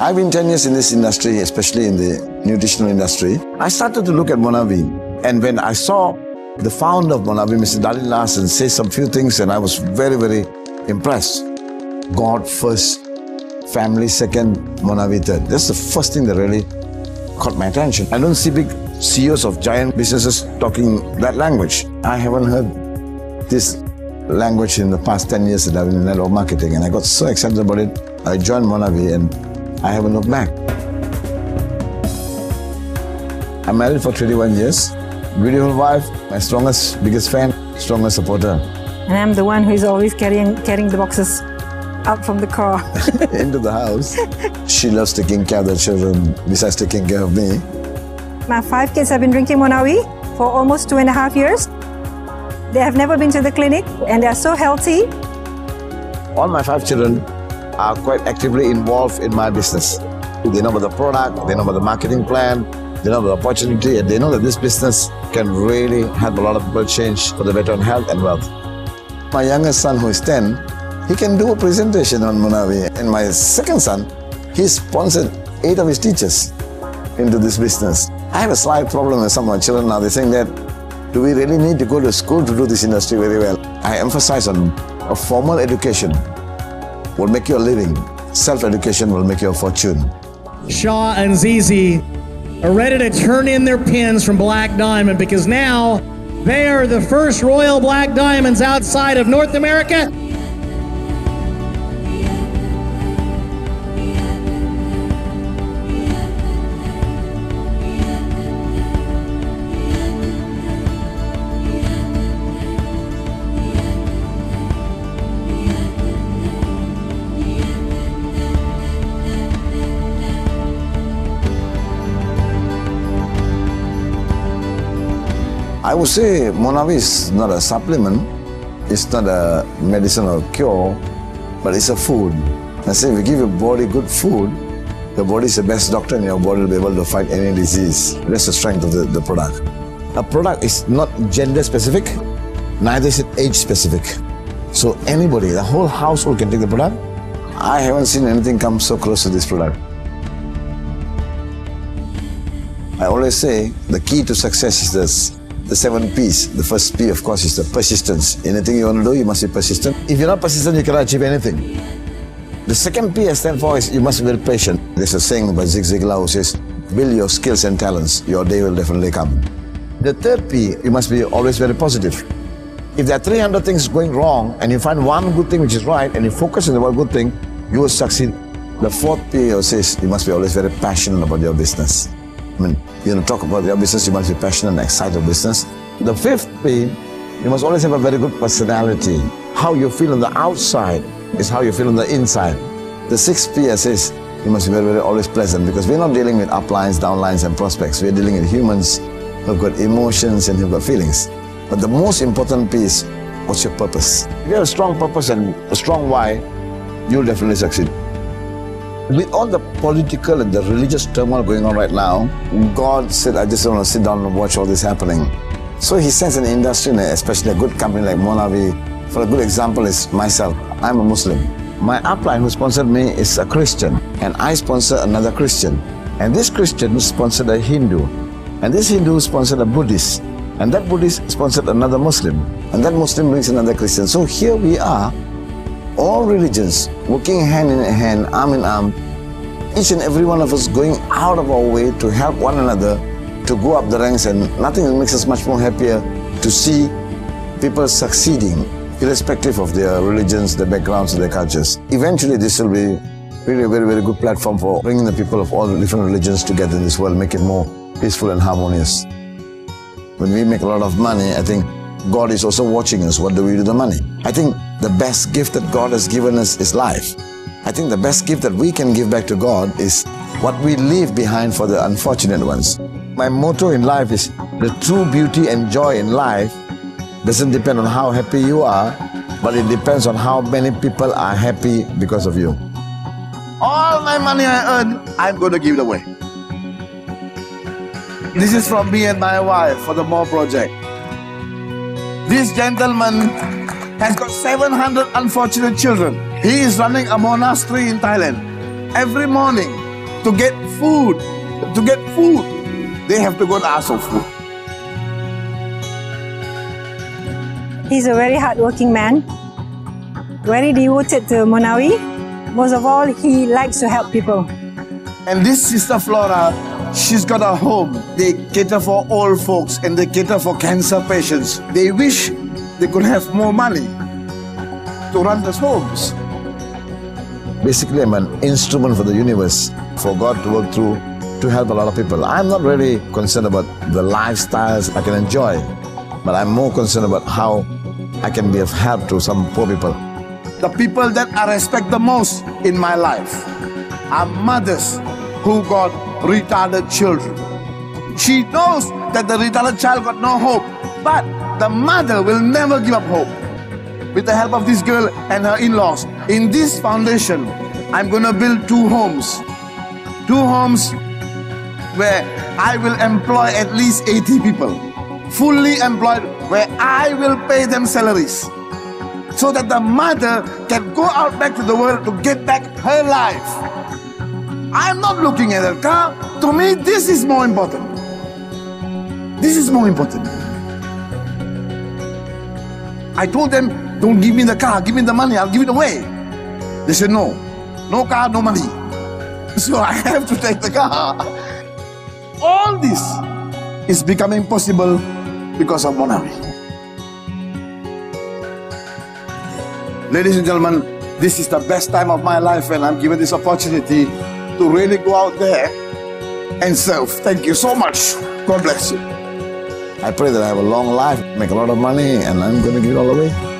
I've been 10 years in this industry, especially in the nutritional industry. I started to look at MonaVie. And when I saw the founder of MonaVie, Mr. Dallin Larsen, say some few things, and I was very, very impressed. God first, family second, MonaVie third. That's the first thing that really caught my attention. I don't see big CEOs of giant businesses talking that language. I haven't heard this language in the past 10 years that I've been in network marketing, and I got so excited about it. I joined MonaVie and I haven't looked back. I'm married for 21 years. Beautiful wife, my strongest, biggest fan, strongest supporter. And I'm the one who is always carrying carrying the boxes out from the car. Into the house. She loves taking care of the children besides taking care of me. My five kids have been drinking MonaVie for almost two and a half years. They have never been to the clinic and they are so healthy. All my five children are quite actively involved in my business. They know about the product, they know about the marketing plan, they know about the opportunity, and they know that this business can really help a lot of people change for the better on health and wealth. My youngest son, who is 10, he can do a presentation on MonaVie. And my second son, he sponsored eight of his teachers into this business. I have a slight problem with some of my children now. They're saying that, do we really need to go to school to do this industry very well? I emphasize on a formal education will make you a living. Self-education will make you a fortune. Shaw and Zizi are ready to turn in their pins from Black Diamond because now they are the first Royal Black Diamonds outside of North America. I would say MonaVie is not a supplement, it's not a medicine or cure, but it's a food. I say if you give your body good food, your body is the best doctor and your body will be able to fight any disease. That's the strength of the, the product. A product is not gender specific, neither is it age specific. So anybody, the whole household can take the product. I haven't seen anything come so close to this product. I always say the key to success is this the seven P's. The first P, of course, is the persistence. Anything you want to do, you must be persistent. If you're not persistent, you cannot achieve anything. The second P I stand for is you must be very patient. There's a saying by Zig Ziglar who says, build your skills and talents, your day will definitely come. The third P, you must be always very positive. If there are 300 things going wrong and you find one good thing which is right and you focus on the one good thing, you will succeed. The fourth P says you must be always very passionate about your business. I mean, you know, talk about your business, you must be passionate and excited about business. The fifth P, you must always have a very good personality. How you feel on the outside is how you feel on the inside. The sixth P says you must be very, very always pleasant because we're not dealing with uplines, downlines, and prospects. We're dealing with humans who've got emotions and who've got feelings. But the most important piece, what's your purpose? If you have a strong purpose and a strong why, you'll definitely succeed. With all the political and the religious turmoil going on right now, God said, I just want to sit down and watch all this happening. So he sends an industry, especially a good company like MonaVie. For a good example is myself. I'm a Muslim. My upline who sponsored me is a Christian, and I sponsor another Christian. And this Christian sponsored a Hindu, and this Hindu sponsored a Buddhist, and that Buddhist sponsored another Muslim, and that Muslim brings another Christian. So here we are, all religions working hand in hand, arm in arm, each and every one of us going out of our way to help one another to go up the ranks and nothing makes us much more happier to see people succeeding irrespective of their religions, their backgrounds, their cultures. Eventually this will be really a very, very good platform for bringing the people of all the different religions together in this world, make it more peaceful and harmonious. When we make a lot of money, I think God is also watching us. What do we do with the money? I think the best gift that God has given us is life. I think the best gift that we can give back to God is what we leave behind for the unfortunate ones. My motto in life is the true beauty and joy in life doesn't depend on how happy you are, but it depends on how many people are happy because of you. All my money I earn, I'm going to give it away. This is from me and my wife for the More Project. This gentleman has got 700 unfortunate children. He is running a monastery in Thailand. Every morning, to get food, to get food, they have to go and ask for food. He's a very hardworking man, very devoted to MonaVie. Most of all, he likes to help people. And this sister Flora, she's got a home. They cater for old folks and they cater for cancer patients. They wish they could have more money to run those homes. Basically, I'm an instrument for the universe, for God to work through to help a lot of people. I'm not really concerned about the lifestyles I can enjoy, but I'm more concerned about how I can be of help to some poor people. The people that I respect the most in my life are mothers who got retarded children. She knows that the retarded child got no hope, but the mother will never give up hope. With the help of this girl and her in laws, in this foundation, I'm to build two homes. Two homes where I will employ at least 80 people, fully employed, where I will pay them salaries so that the mother can go out back to the world to get back her life. I'm not looking at a car. To me, this is more important. This is more important. I told them, don't give me the car, give me the money, I'll give it away. They said, no, no car, no money. So I have to take the car. All this is becoming possible because of MonaVie. Ladies and gentlemen, this is the best time of my life and I'm given this opportunity to really go out there and serve. Thank you so much. God bless you. I pray that I have a long life, make a lot of money, and I'm going to give it all away.